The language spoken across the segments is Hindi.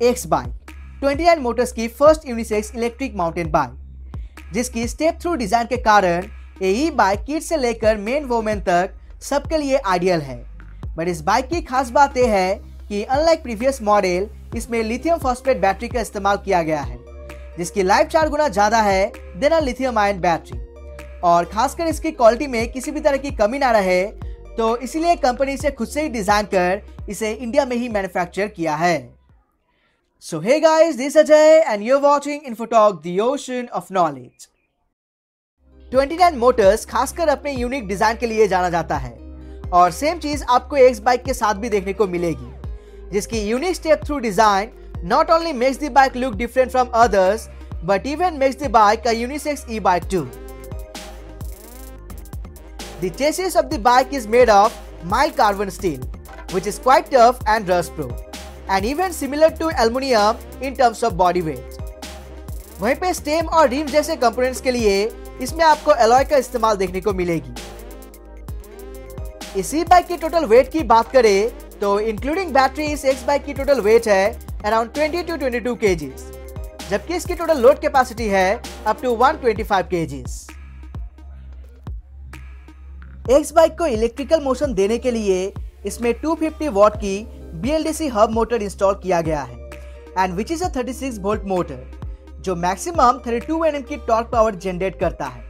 एक्स बाइक 29 मोटर्स की first unisex electric mountain bike जिसकी स्टेप थ्रू डिज़ाइन के कारण ये ई बाइक किड से लेकर मेन वोमेन तक सबके लिए आइडियल है। बट इस बाइक की खास बात यह है कि अनलाइक प्रीवियस मॉडल इसमें लिथियम फॉस्फेट बैटरी का इस्तेमाल किया गया है, जिसकी लाइफ चार गुना ज़्यादा है than a lithium ion battery और खासकर इसकी क्वालिटी में किसी भी तरह की कमी ना रहे तो इसीलिए कंपनी इसे खुद से ही डिज़ाइन कर इसे इंडिया में ही मैन्युफैक्चर किया है। So hey guys this Ajay and you watching Infotalk the ocean of knowledge 29 motors खासकर अपने यूनिक डिज़ाइन के लिए जाना जाता है और सेम चीज़ आपको एक्स बाइक के साथ भी देखने को मिलेगी जिसकी unique step through design not only makes the bike look different from others but even makes the bike a unisex e-bike too. The chassis of the bike is made of mild carbon steel, which is quite tough and rust proof, and even similar to aluminium in terms of body weight. वहीं पे स्टेम और रिम जैसे कंपोनेंट्स के लिए इसमें आपको एलॉय का इस्तेमाल देखने को मिलेगी इसी बाइक की टोटल वेट की बात करें तो इंक्लूडिंग बैटरी इस एक्स बाइक की टोटल वेट है अराउंड 20 टू 22 केजीज जबकि इसकी टोटल लोड कैपेसिटी है up to 125 kgs X bike को इलेक्ट्रिकल मोशन देने के लिए इसमें 250 वॉट की BLDC हब मोटर इंस्टॉल किया गया है and which is a 36 volt motor जो मैक्सिमम 32 एनएम की टॉर्क पावर जनरेट करता है,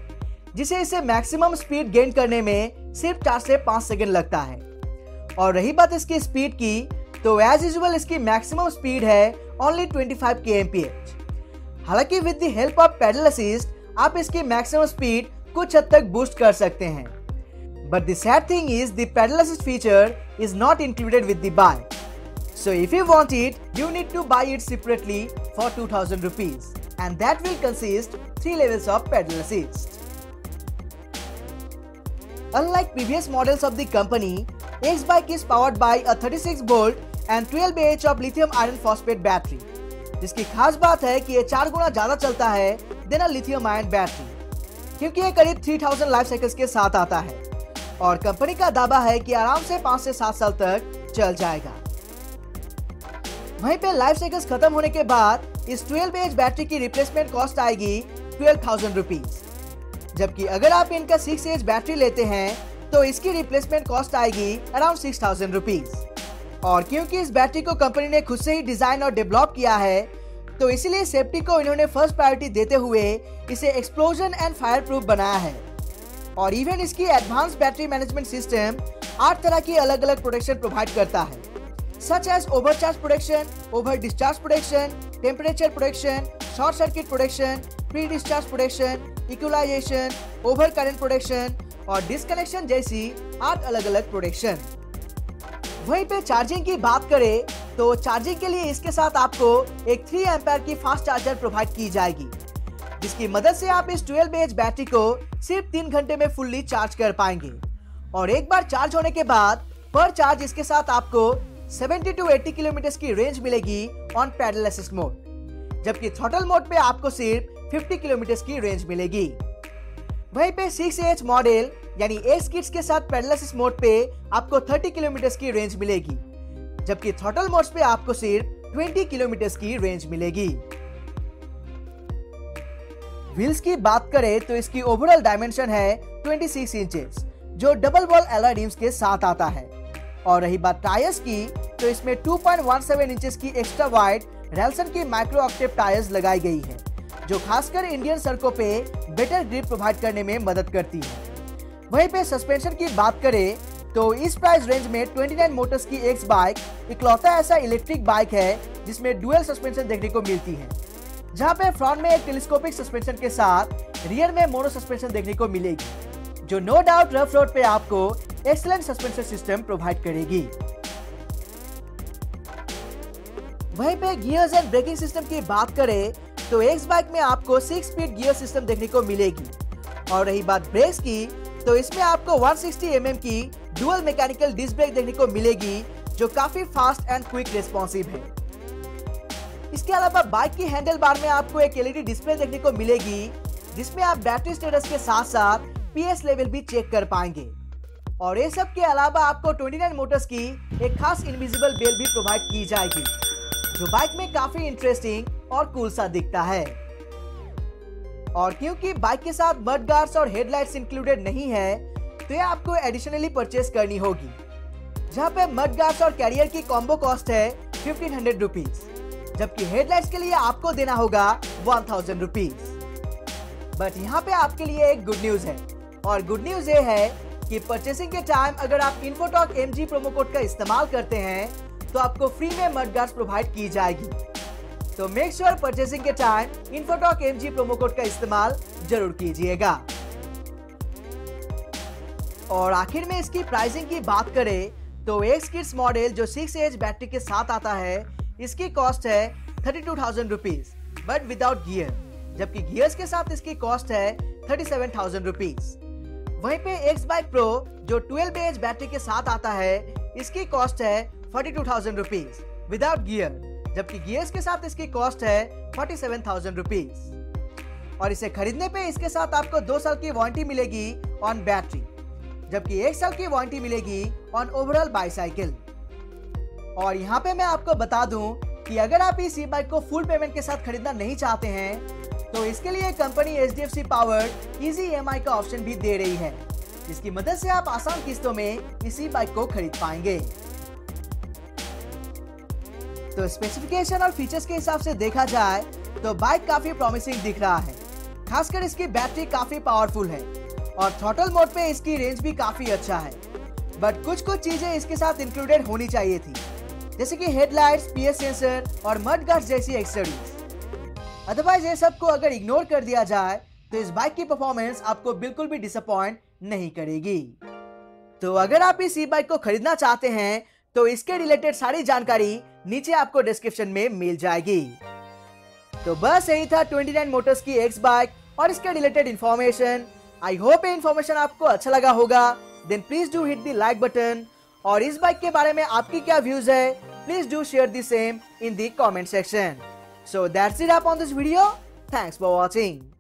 जिसे इसे मैक्सिमम स्पीड गेन करने में सिर्फ़ चार से पाँच सेकंड लगता है। और रही बात इसकी स्पीड की तो एज यूजुअल इसकी मैक्सिमम स्पीड है ओनली 25 के हालाँकि with the help of pedal assist आप इसकी मैक्सिमम स्पीड कुछ हद तक बूस्ट कर सकते हैं। But the sad thing is the pedal assist feature is not included with the bike. So if you want it, you need to buy it separately for 2000 rupees and that will consist 3 levels of pedal assist. Unlike previous models of the company, X-Bike is powered by a 36 volt and 12 Ah of lithium iron phosphate battery. जिसकी खास बात है कि ये चार गुना ज़्यादा चलता है than a lithium ion battery क्योंकि ये करीब 3000 लाइफ साइकिल्स के साथ आता है और कंपनी का दावा है कि आराम से पाँच से सात साल तक चल जाएगा वहीं पे लाइफ साइकिल्स खत्म होने के बाद इस 12 एच बैटरी की रिप्लेसमेंट कॉस्ट आएगी ट्वेल्व थाउज़ेंड रुपीज़ जबकि अगर आप इनका सिक्स एच बैटरी लेते हैं तो इसकी रिप्लेसमेंट कॉस्ट आएगी अराउंड सिक्स थाउज़ेंड रुपीज़ और क्योंकि इस बैटरी को कंपनी ने खुद से ही डिज़ाइन और डेवलप किया है तो इसीलिए सेफ्टी को इन्होंने फ़र्स्ट प्रायोरिटी देते हुए इसे एक्सप्लोजन एंड फायर प्रूफ बनाया है. और इवन इसकी एडवांस बैटरी मैनेजमेंट सिस्टम आठ तरह की अलग अलग प्रोटेक्शन प्रोवाइड करता है। As overcharge protection over discharge protection temperature protection short circuit protection pre discharge protection equalisation over current protection और डिस्कनेक्शन जैसी आठ अलग अलग प्रोटेक्शन वहीं पे चार्जिंग की बात करें तो चार्जिंग के लिए इसके साथ आपको एक 3 एम्पायर की फास्ट चार्जर प्रोवाइड की जाएगी, जिसकी मदद से आप इस 12 एच बैटरी को सिर्फ़ तीन घंटे में फुल्ली चार्ज कर पाएँगे। और एक बार चार्ज होने के बाद पर चार्ज इसके साथ आपको 70 टू 80 किलोमीटर की रेंज मिलेगी ऑन पैडल असिस्ट मोड जबकि थ्रोटल मोड पे आपको सिर्फ़ 50 किलोमीटर की रेंज मिलेगी। वहीं पे 6 एच मॉडल यानी एक्स किट्स के साथ पैडल असिस्ट मोड पे आपको 30 किलोमीटर की रेंज मिलेगी, जबकि थ्रोटल मोड पे आपको सिर्फ़ 20 किलोमीटर की रेंज मिलेगी। व्हील्स की बात करें तो इसकी ओवरऑल डायमेंशन है 26 इंचेस जो डबल वॉल एलॉय रिम्स के साथ आता है। और रही बात टायर्स की तो इसमें 2.17 इंचेस की एक्स्ट्रा वाइड रेलसन की माइक्रो ऑक्टेव टायर्स लगाई गई है, जो खासकर इंडियन सड़कों पे बेटर ग्रिप प्रोवाइड करने में मदद करती है। वहीं पे सस्पेंशन की बात करें तो इस प्राइस रेंज में 29 मोटर्स की एक्स बाइक इकलौता ऐसा इलेक्ट्रिक बाइक है, जिसमें डुअल सस्पेंशन देखने को मिलती है। जहाँ पे फ्रंट में एक टेलीस्कोपिक सस्पेंशन के साथ रियर में मोनो सस्पेंशन देखने को मिलेगी, जो नो डाउट रफ रोड पे आपको एक्सलेंट सस्पेंशन सिस्टम प्रोवाइड करेगी। वहीं पे गियर्स एंड ब्रेकिंग सिस्टम की बात करें तो एक्स बाइक में आपको सिक्स स्पीड गियर सिस्टम देखने को मिलेगी। और रही बात ब्रेक्स की तो इसमें आपको 160 सिक्सटी mm की डुअल मैकेनिकल डिस्क ब्रेक देखने को मिलेगी, जो काफ़ी फास्ट एंड क्विक रिस्पॉन्सिव है। इसके अलावा बाइक की हैंडल बार में आपको एक एलईडी डिस्प्ले देखने को मिलेगी, जिसमें आप बैटरी स्टेटस के साथ साथ पीएस लेवल भी चेक कर पाएँगे। और ये सब के अलावा आपको 29 मोटर्स की एक खास इनविजिबल बेल भी प्रोवाइड की जाएगी, जो बाइक में काफ़ी इंटरेस्टिंग और कूल सा दिखता है। और क्योंकि बाइक के साथ मड गार्ड्स और हेडलाइट्स इंक्लूडेड नहीं है तो ये आपको एडिशनली परचेस करनी होगी। जहाँ पे मड गार्ड्स और कैरियर की कॉम्बो कॉस्ट है फिफ्टीन हंड्रेड रुपीज़ जबकि हेडलाइट्स के लिए आपको देना होगा वन थाउज़ेंड रुपीज़ बट यहाँ पे आपके लिए एक गुड न्यूज़ है, और गुड न्यूज़ ये है कि परचेसिंग के टाइम अगर आप Infotalk M G promo code का इस्तेमाल करते हैं तो आपको फ्री में मड गार्ड्स प्रोवाइड की जाएगी। तो मेक श्योर परचेसिंग के time Infotalk M G promo code का इस्तेमाल ज़रूर कीजिएगा। और आखिर में इसकी प्राइसिंग की बात करें तो एक्स किड्स मॉडल जो सिक्स एच बैटरी के साथ आता है, इसकी कॉस्ट है thirty two thousand rupees but without gear जबकि गियर्स के साथ इसकी कॉस्ट है थर्टी सेवन थाउज़ेंड रुपीज़ वहीं पे एक्स बाइक प्रो जो 12 एच बैटरी के साथ आता है, इसकी कॉस्ट है forty two thousand rupees without gear जबकि गियर्स के साथ इसकी कॉस्ट है फोर्टी सेवन थाउज़ेंड रुपीज़ और इसे खरीदने पे इसके साथ आपको दो साल की वारंटी मिलेगी ऑन बैटरी जबकि एक साल की वारंटी मिलेगी ऑन ओवरऑल बाईसाइकिल और यहाँ पे मैं आपको बता दूँ कि अगर आप इस ई बाइक को फुल पेमेंट के साथ खरीदना नहीं चाहते हैं तो इसके लिए company H D F C power easy E का ऑप्शन भी दे रही है जिसकी मदद से आप आसान किस्तों में इसी बाइक को खरीद पाएँगे। तो स्पेसिफिकेशन और फीचर्स के हिसाब से देखा जाए तो बाइक काफ़ी प्रॉमिसिंग दिख रहा है। खासकर इसकी बैटरी काफ़ी पावरफुल है और थ्रोटल मोड पे इसकी रेंज भी काफ़ी अच्छा है। बट कुछ कुछ चीज़ें इसके साथ इंक्लूडेड होनी चाहिए थी जैसे कि हेडलाइट्स, पीएस सेंसर और मड गार्ड जैसी एक्सेसरीज अदरवाइज़ ये सबको अगर इग्नोर कर दिया जाए तो इस बाइक की परफॉर्मेंस आपको बिल्कुल भी डिसअपॉइंट नहीं करेगी। तो अगर आप इस बाइक को खरीदना चाहते हैं तो इसके रिलेटेड सारी जानकारी नीचे आपको डिस्क्रिप्शन में मिल जाएगी। तो बस यही था 29 मोटर्स की एक्स बाइक और इसके रिलेटेड इंफॉर्मेशन आई होप ये इन्फॉर्मेशन आपको अच्छा लगा होगा। Then please do hit the like button और इस बाइक के बारे में आपकी क्या व्यूज़ है please do share the same in the comment section So that's it up on this video. Thanks for watching.